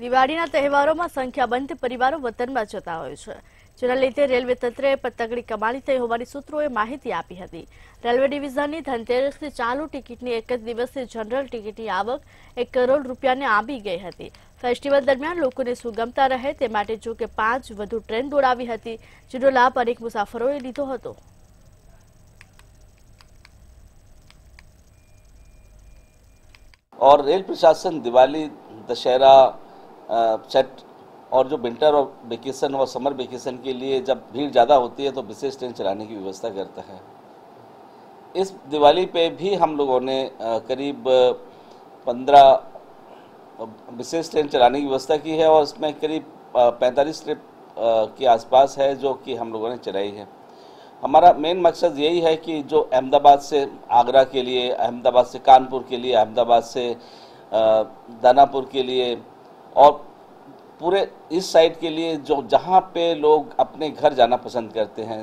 દિવાળીના તહેવારોમાં સંખ્યાબંધ પરિવારો વતનમાં જતા હોય છે જેના લીધે રેલવે તંત્રએ તગડી કમાણી થઈ હોવાની સૂત્રોએ માહિતી આપી હતી રેલવે ડિવિઝનની ધનતેરસની ચાલુ ટિકિટની એક જ દિવસની જનરલ ટિકિટની આવક એક કરોડ રૂપિયાને આંબી ગઈ હતી ફેસ્ટિવલ દરમિયાન લોકોને સુગમતા રહે તે માટે જો કે પાંચ વધુ ટ્રેન દોડાવી હતી જેનો લાભ અનેક મુસાફરોએ લીધો હતો और रेल प्रशासन दिवाली दशहरा सेट और जो विंटर और वेकेशन और समर वेकेशन के लिए जब भीड़ ज़्यादा होती है तो विशेष ट्रेन चलाने की व्यवस्था करता है। इस दिवाली पे भी हम लोगों ने करीब पंद्रह विशेष ट्रेन चलाने की व्यवस्था की है और इसमें करीब पैंतालीस ट्रिप के आसपास है जो कि हम लोगों ने चलाई है। हमारा मेन मकसद यही है कि जो अहमदाबाद से आगरा के लिए, अहमदाबाद से कानपुर के लिए, अहमदाबाद से दानापुर के लिए और पूरे इस साइड के लिए जो जहाँ पे लोग अपने घर जाना पसंद करते हैं